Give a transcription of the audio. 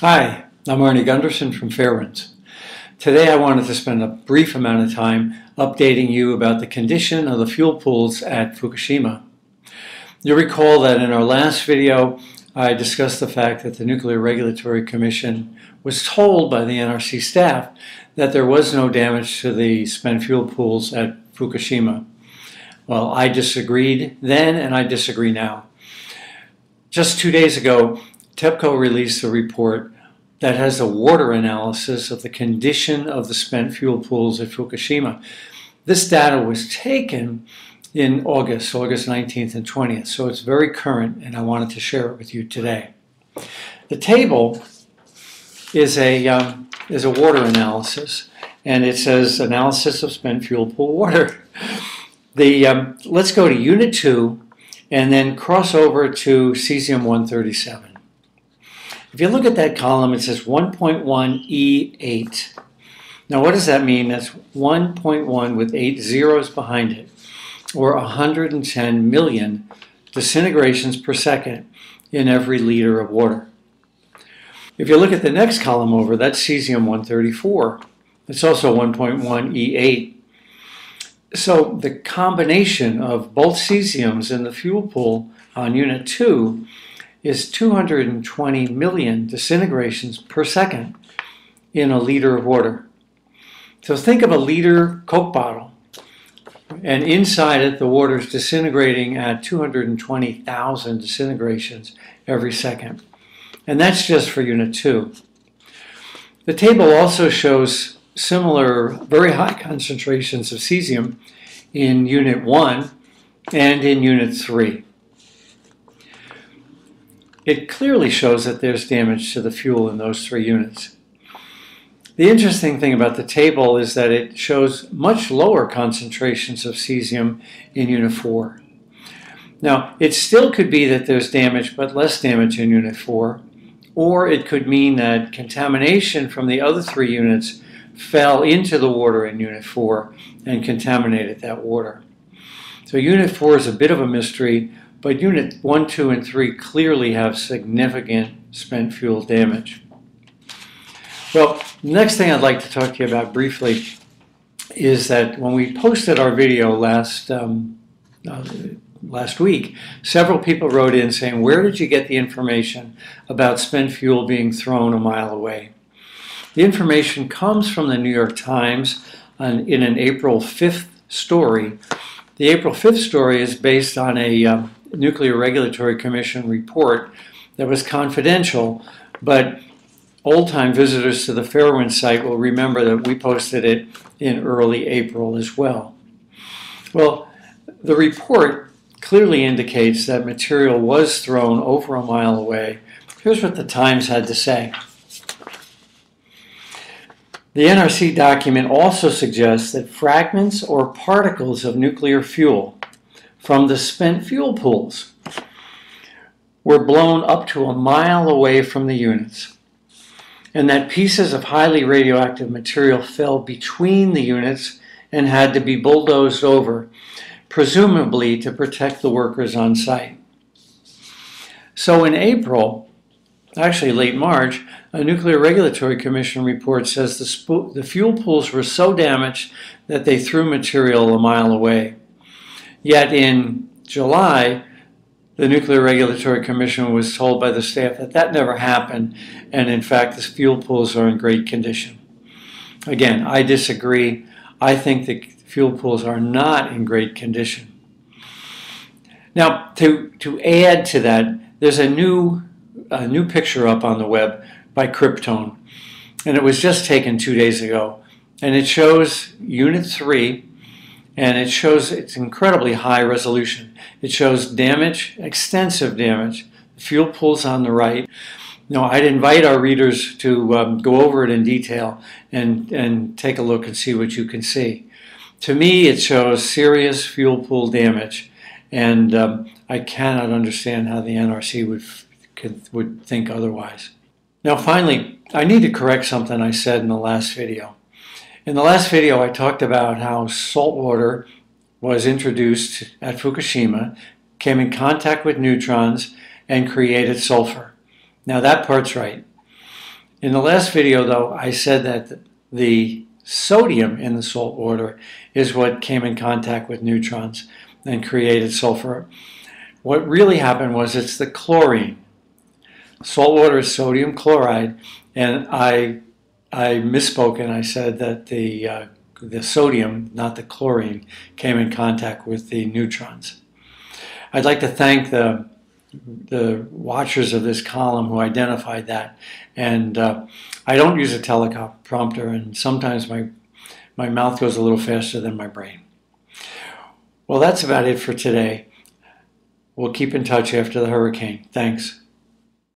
Hi, I'm Arnie Gundersen from Fairewinds. Today I wanted to spend a brief amount of time updating you about the condition of the fuel pools at Fukushima. You'll recall that in our last video I discussed the fact that the Nuclear Regulatory Commission was told by the NRC staff that there was no damage to the spent fuel pools at Fukushima. Well, I disagreed then and I disagree now. Just two days ago, TEPCO released a report that has a water analysis of the condition of the spent fuel pools at Fukushima. This data was taken in August, August 19th and 20th, so it's very current and I wanted to share it with you today. The table is a, um, is a water analysis and it says analysis of spent fuel pool water. The, um, let's go to Unit 2 and then cross over to cesium 137. If you look at that column, it says 1.1 E8. Now, what does that mean? That's 1.1 with eight zeros behind it, or 110 million disintegrations per second in every liter of water. If you look at the next column over, that's cesium 134. It's also 1.1 E8. So the combination of both cesiums in the fuel pool on unit 2 is 220 million disintegrations per second in a liter of water. So think of a liter Coke bottle, and inside it, the water is disintegrating at 220,000 disintegrations every second. And that's just for Unit 2. The table also shows similar, very high concentrations of cesium in Unit 1 and in Unit 3 it clearly shows that there's damage to the fuel in those three units. The interesting thing about the table is that it shows much lower concentrations of cesium in Unit 4. Now, it still could be that there's damage, but less damage in Unit 4, or it could mean that contamination from the other three units fell into the water in Unit 4 and contaminated that water. So Unit 4 is a bit of a mystery, but Unit 1, 2, and 3 clearly have significant spent fuel damage. Well, next thing I'd like to talk to you about briefly is that when we posted our video last um, uh, last week, several people wrote in saying, "Where did you get the information about spent fuel being thrown a mile away?" The information comes from the New York Times on, in an April 5th story. The April 5th story is based on a um, Nuclear Regulatory Commission report that was confidential, but old-time visitors to the Fairwind site will remember that we posted it in early April as well. Well, the report clearly indicates that material was thrown over a mile away. Here's what the Times had to say. The NRC document also suggests that fragments or particles of nuclear fuel from the spent fuel pools were blown up to a mile away from the units, and that pieces of highly radioactive material fell between the units and had to be bulldozed over, presumably to protect the workers on site. So in April, actually late March, a Nuclear Regulatory Commission report says the, the fuel pools were so damaged that they threw material a mile away. Yet in July, the Nuclear Regulatory Commission was told by the staff that that never happened, and in fact, the fuel pools are in great condition. Again, I disagree. I think the fuel pools are not in great condition. Now, to, to add to that, there's a new, a new picture up on the web by Cryptome, and it was just taken two days ago. And it shows Unit 3 and it shows it's incredibly high resolution. It shows damage, extensive damage. The fuel pools on the right. Now, I'd invite our readers to um, go over it in detail and, and take a look and see what you can see. To me, it shows serious fuel pool damage, and um, I cannot understand how the NRC would, could, would think otherwise. Now, finally, I need to correct something I said in the last video. In the last video, I talked about how salt water was introduced at Fukushima, came in contact with neutrons, and created sulfur. Now that part's right. In the last video, though, I said that the sodium in the salt water is what came in contact with neutrons and created sulfur. What really happened was it's the chlorine. Salt water is sodium chloride, and I I misspoke and I said that the uh, the sodium, not the chlorine, came in contact with the neutrons. I'd like to thank the the watchers of this column who identified that. And uh, I don't use a teleprompter, and sometimes my my mouth goes a little faster than my brain. Well, that's about it for today. We'll keep in touch after the hurricane. Thanks.